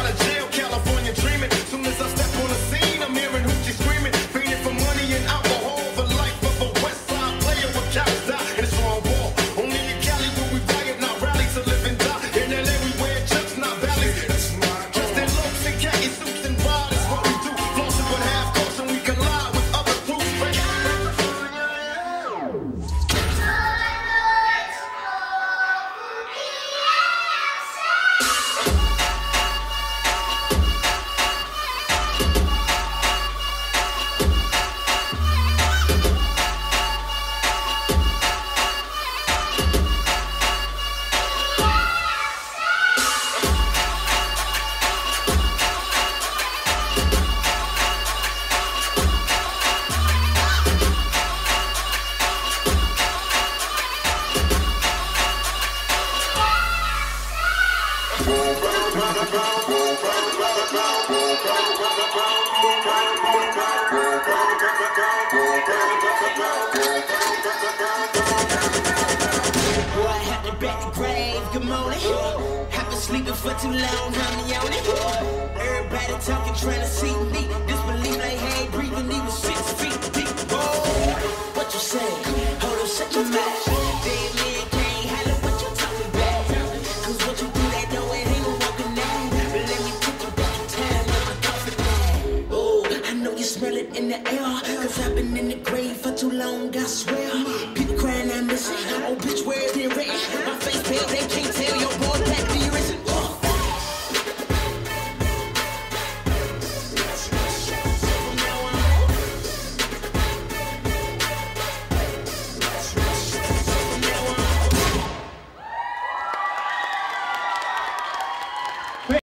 out of jail, California dreaming. Soon as I step on the scene, I'm hearing hoochie screaming. For money and alcohol, the life of a West player with. And it's wrong. Only in Cali will we riot, not rally to live and die. In LA we wear not sleeping for too long, honey, on it. Everybody talking, trying to see in the air. Cause I've been in the grave for too long, I swear.